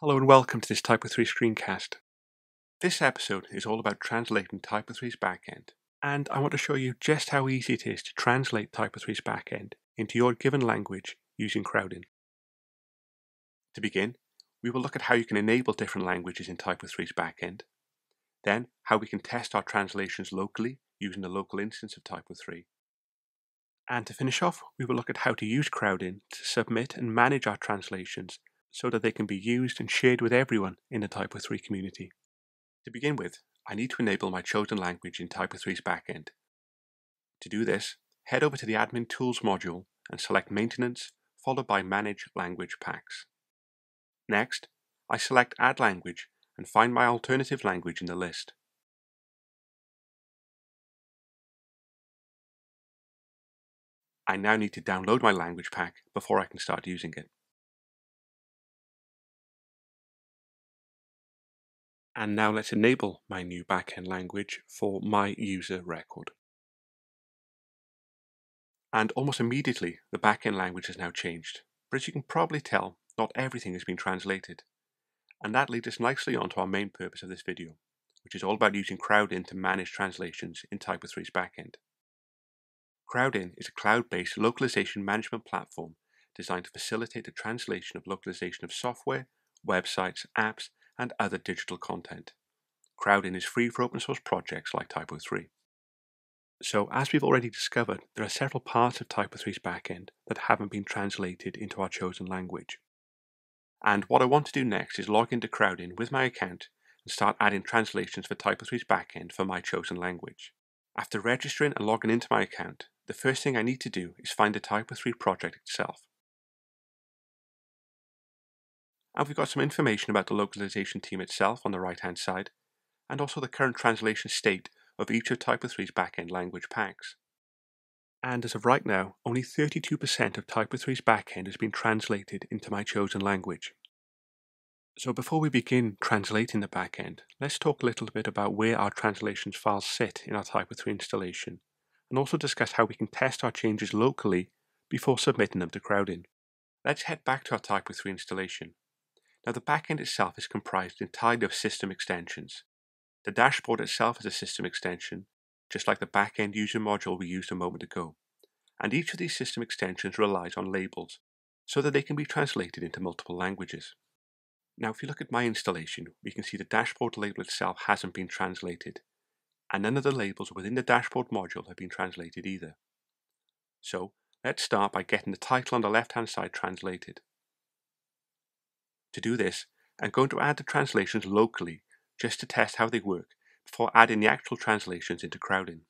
Hello and welcome to this Typo 3 screencast. This episode is all about translating Typo 3's backend, and I want to show you just how easy it is to translate Typo 3's backend into your given language using Crowdin. To begin, we will look at how you can enable different languages in Typo 3's backend, then how we can test our translations locally using the local instance of Typo 3. And to finish off, we will look at how to use Crowdin to submit and manage our translations so that they can be used and shared with everyone in the Typo 3 community. To begin with, I need to enable my chosen language in Typo 3's backend. To do this, head over to the Admin Tools module and select Maintenance, followed by Manage Language Packs. Next, I select Add Language and find my alternative language in the list. I now need to download my language pack before I can start using it. And now let's enable my new backend language for my user record. And almost immediately, the backend language has now changed. But as you can probably tell, not everything has been translated. And that leads us nicely on to our main purpose of this video, which is all about using Crowdin to manage translations in Typo 3's backend. Crowdin is a cloud-based localization management platform designed to facilitate the translation of localization of software, websites, apps, and other digital content. Crowdin is free for open source projects like Typo 3. So, as we've already discovered, there are several parts of Typo 3's backend that haven't been translated into our chosen language. And what I want to do next is log into Crowdin with my account and start adding translations for Typo 3's backend for my chosen language. After registering and logging into my account, the first thing I need to do is find the Typo 3 project itself. And we've got some information about the localization team itself on the right hand side, and also the current translation state of each of Typo 3's backend language packs. And as of right now, only 32% of Typo 3's backend has been translated into my chosen language. So before we begin translating the backend, let's talk a little bit about where our translations files sit in our Typo 3 installation, and also discuss how we can test our changes locally before submitting them to Crowdin. Let's head back to our Typo 3 installation now the backend itself is comprised entirely of system extensions. The dashboard itself is a system extension, just like the backend user module we used a moment ago. And each of these system extensions relies on labels, so that they can be translated into multiple languages. Now if you look at my installation, we can see the dashboard label itself hasn't been translated, and none of the labels within the dashboard module have been translated either. So let's start by getting the title on the left hand side translated. To do this, I'm going to add the translations locally just to test how they work before adding the actual translations into Crowdin.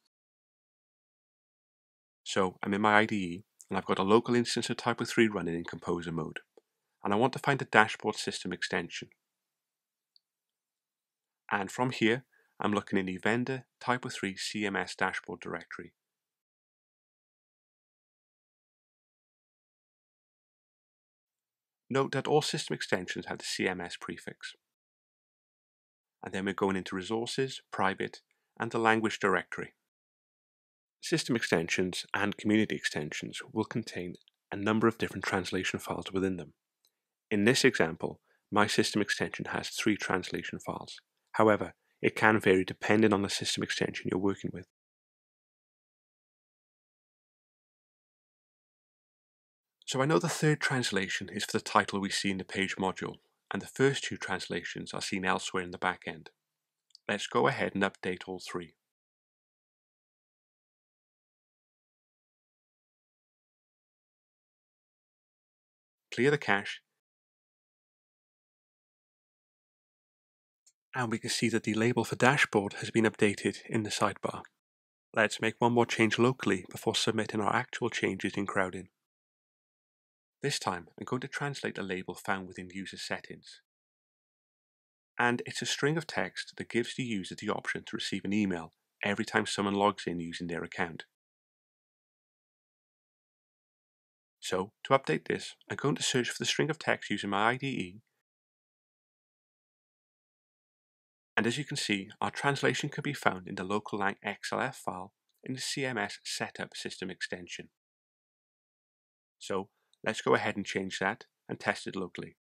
So I'm in my IDE and I've got a local instance of Typo 3 running in Composer mode and I want to find the dashboard system extension. And from here, I'm looking in the vendor Typo 3 CMS dashboard directory Note that all system extensions have the CMS prefix. And then we're going into Resources, Private, and the Language directory. System extensions and community extensions will contain a number of different translation files within them. In this example, my system extension has three translation files. However, it can vary depending on the system extension you're working with. So I know the third translation is for the title we see in the page module, and the first two translations are seen elsewhere in the backend. Let's go ahead and update all three. Clear the cache, and we can see that the label for dashboard has been updated in the sidebar. Let's make one more change locally before submitting our actual changes in Crowdin. This time, I'm going to translate the label found within user settings. And it's a string of text that gives the user the option to receive an email every time someone logs in using their account. So, to update this, I'm going to search for the string of text using my IDE. And as you can see, our translation can be found in the local lang XLF file in the CMS setup system extension. So, Let's go ahead and change that and test it locally.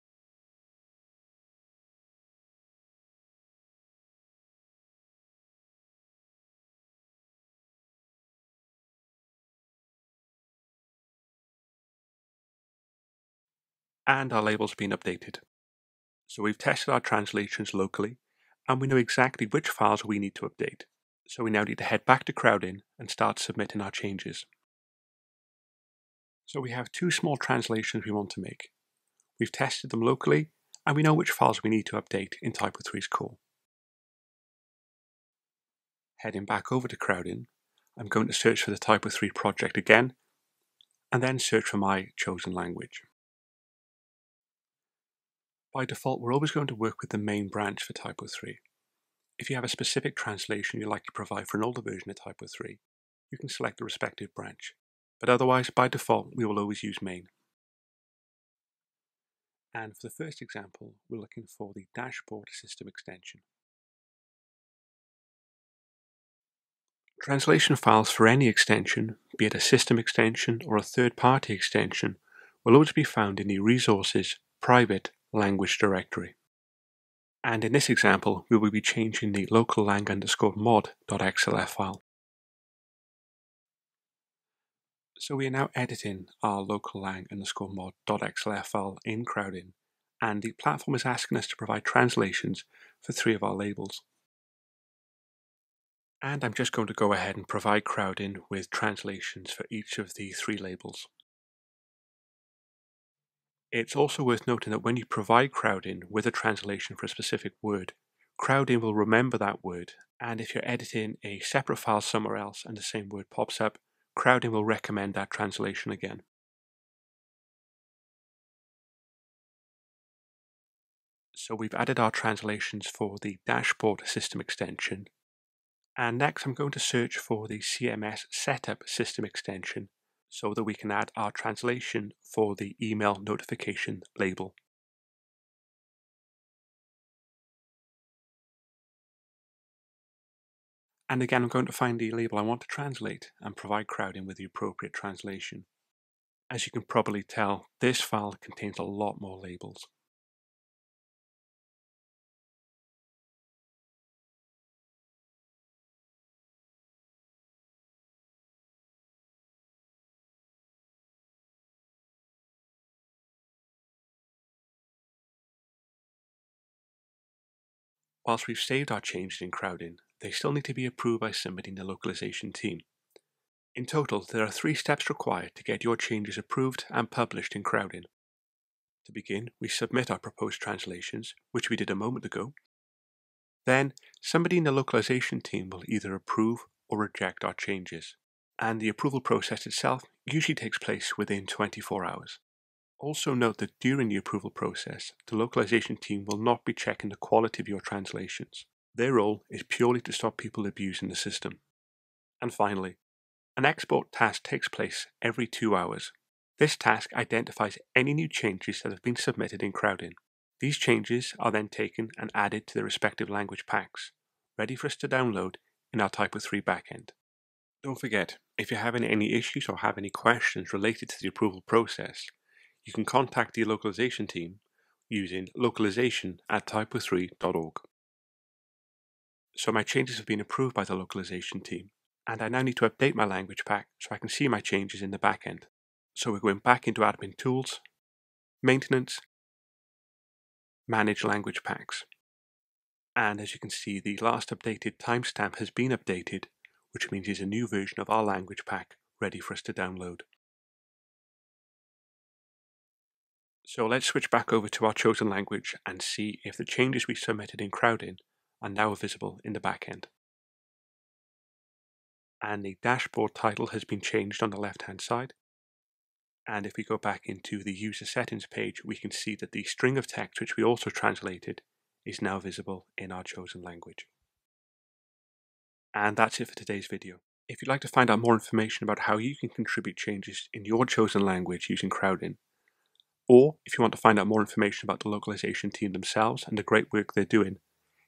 And our label's been updated. So we've tested our translations locally and we know exactly which files we need to update. So we now need to head back to Crowdin and start submitting our changes. So we have two small translations we want to make. We've tested them locally and we know which files we need to update in Typo3's core. Heading back over to Crowdin, I'm going to search for the Typo3 project again and then search for my chosen language. By default, we're always going to work with the main branch for Typo3. If you have a specific translation you'd like to provide for an older version of Typo3, you can select the respective branch, but otherwise, by default, we will always use main. And for the first example, we're looking for the dashboard system extension. Translation files for any extension, be it a system extension or a third-party extension, will always be found in the Resources Private Language directory. And in this example, we will be changing the local lang underscore mod.xlf file. So we are now editing our local lang underscore mod.xlf file in Crowdin, and the platform is asking us to provide translations for three of our labels. And I'm just going to go ahead and provide Crowdin with translations for each of the three labels. It's also worth noting that when you provide Crowdin with a translation for a specific word, Crowdin will remember that word, and if you're editing a separate file somewhere else and the same word pops up, Crowdin will recommend that translation again. So we've added our translations for the dashboard system extension and next I'm going to search for the CMS setup system extension so that we can add our translation for the email notification label. And again, I'm going to find the label I want to translate and provide Crowdin with the appropriate translation. As you can probably tell, this file contains a lot more labels. Whilst we've saved our changes in Crowdin, they still need to be approved by somebody in the localization team. In total, there are three steps required to get your changes approved and published in Crowdin. To begin, we submit our proposed translations, which we did a moment ago. Then, somebody in the localization team will either approve or reject our changes, and the approval process itself usually takes place within 24 hours. Also note that during the approval process, the localization team will not be checking the quality of your translations. Their role is purely to stop people abusing the system. And finally, an export task takes place every two hours. This task identifies any new changes that have been submitted in Crowdin. These changes are then taken and added to the respective language packs, ready for us to download in our Typo3 backend. Don't forget, if you're having any issues or have any questions related to the approval process, you can contact the localization team using localization at typo3.org. So my changes have been approved by the localization team, and I now need to update my language pack so I can see my changes in the backend. So we're going back into Admin Tools, Maintenance, Manage Language Packs. And as you can see, the last updated timestamp has been updated, which means there's a new version of our language pack ready for us to download. So let's switch back over to our chosen language and see if the changes we submitted in Crowdin are now visible in the backend. And the dashboard title has been changed on the left hand side. And if we go back into the user settings page, we can see that the string of text, which we also translated, is now visible in our chosen language. And that's it for today's video. If you'd like to find out more information about how you can contribute changes in your chosen language using Crowdin, or if you want to find out more information about the localization team themselves and the great work they're doing,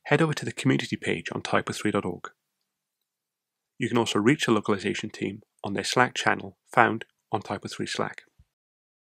head over to the community page on typo3.org. You can also reach the localization team on their Slack channel found on Typo3 Slack.